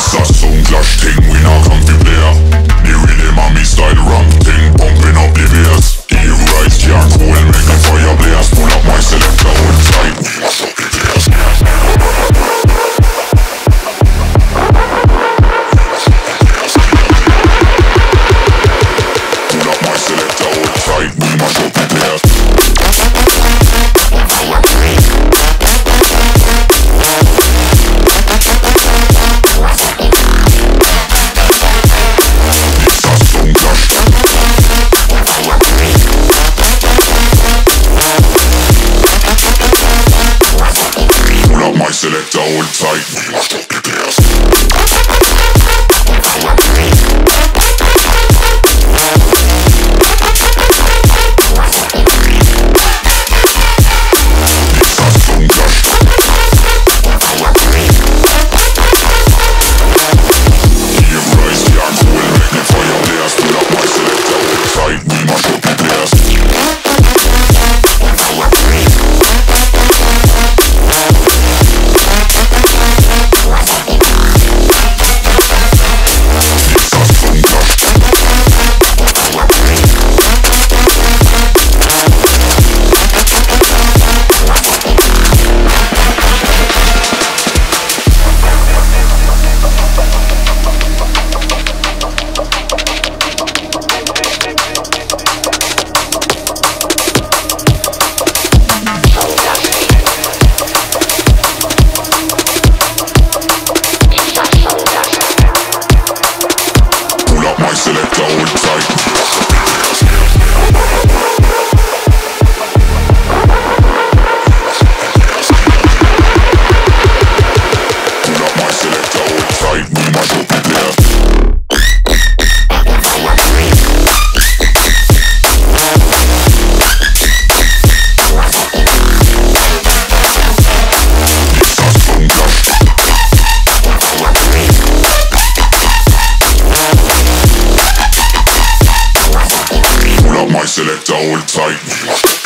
Mr. Soundclash thing, we now come to play New Willie Mommy style ram thing, pumping up the bass select our type. We must all be dancing. it down tight.